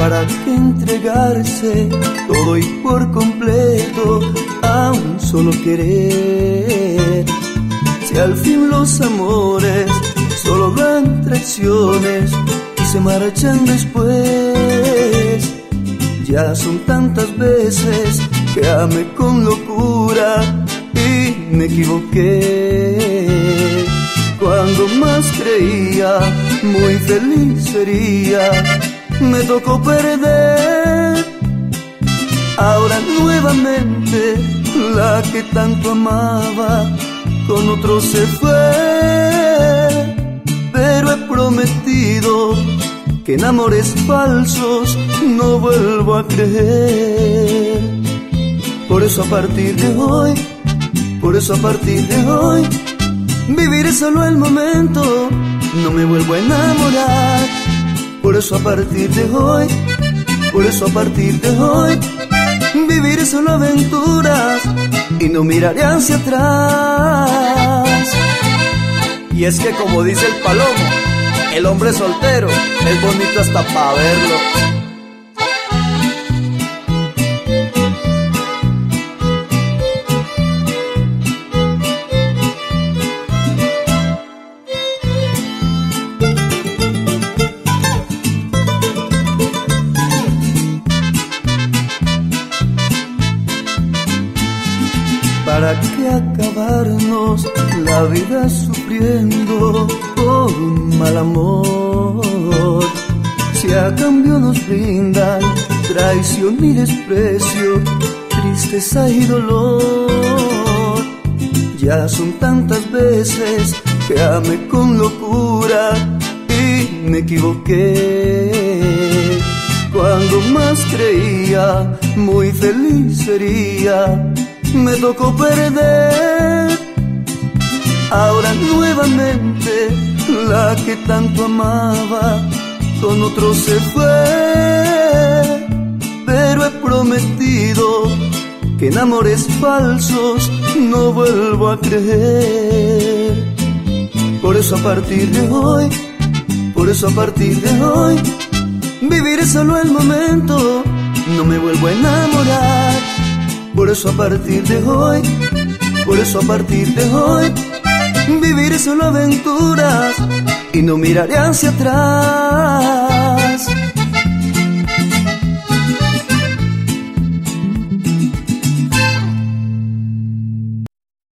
¿Para qué entregarse todo y por completo a un solo querer? Si al fin los amores solo dan traiciones y se marchan después. Ya son tantas veces que amé con locura y me equivoqué. Cuando más creía, muy feliz sería, me tocó perder. Ahora nuevamente la que tanto amaba con otro se fue. Pero he prometido que en amores falsos no vuelvo a creer. Por eso a partir de hoy, por eso a partir de hoy, viviré solo el momento, no me vuelvo a enamorar. Por eso a partir de hoy, por eso a partir de hoy, viviré solo aventuras y no miraré hacia atrás. Y es que como dice el palomo, el hombre soltero es bonito hasta para verlo. ¿Para qué acabarnos la vida sufriendo por un mal amor? Si a cambio nos brindan traición y desprecio, tristeza y dolor. Ya son tantas veces que amé con locura y me equivoqué. Cuando más creía, muy feliz sería me tocó perder. Ahora nuevamente la que tanto amaba con otro se fue. Pero he prometido que en amores falsos no vuelvo a creer. Por eso a partir de hoy, por eso a partir de hoy, viviré solo el momento, no me vuelvo a enamorar por eso a partir de hoy, por eso a partir de hoy, viviré solo aventuras y no miraré hacia atrás.